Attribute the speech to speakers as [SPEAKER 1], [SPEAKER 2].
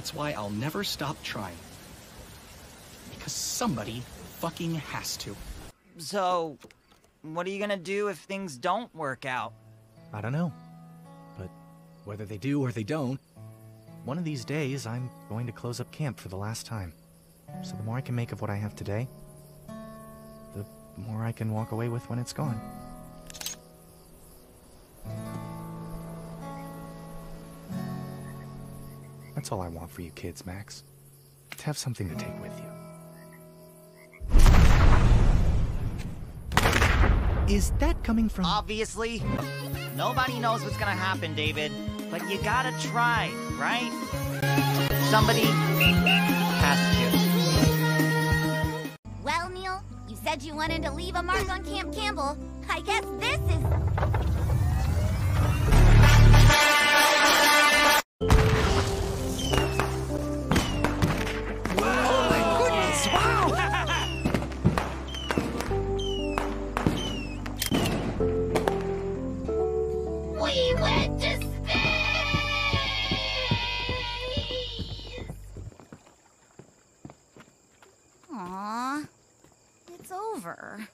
[SPEAKER 1] That's why I'll never stop trying. Because somebody fucking has to.
[SPEAKER 2] So, what are you gonna do if things don't work out?
[SPEAKER 1] I don't know. But whether they do or they don't, one of these days I'm going to close up camp for the last time. So the more I can make of what I have today, the more I can walk away with when it's gone. That's all I want for you kids, Max. To have something to take with you. Is that coming from...
[SPEAKER 2] Obviously. Nobody knows what's gonna happen, David. But you gotta try, right? Somebody has to.
[SPEAKER 3] Well, Neil, you said you wanted to leave a mark on Camp Campbell. I guess this is... Aww. It's over.